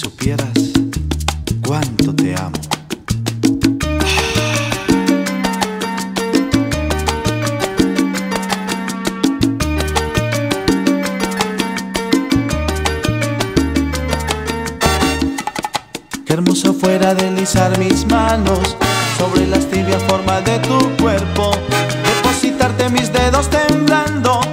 supieras cuánto te amo. Qué hermoso fuera deslizar mis manos sobre las tibias formas de tu cuerpo, depositarte mis dedos temblando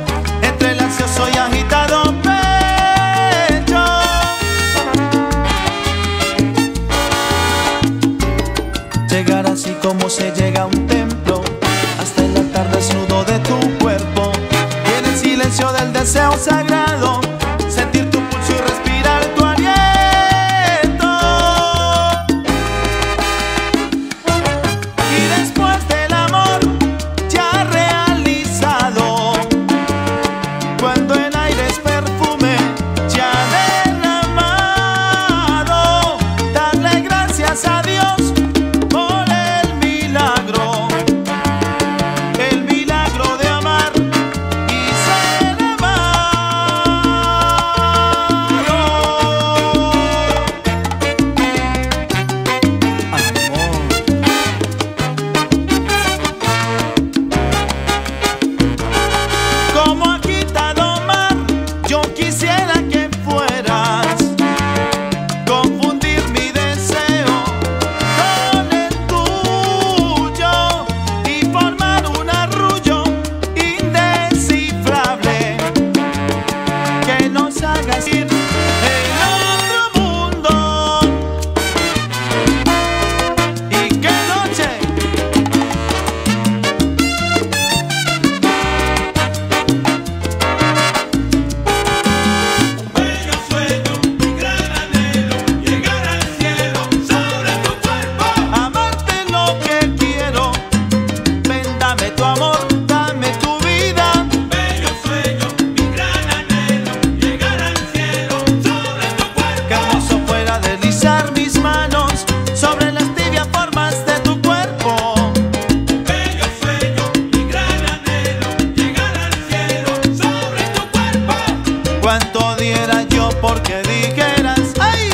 eyes. Yo porque dijeras, ay,